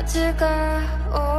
got to go. Oh.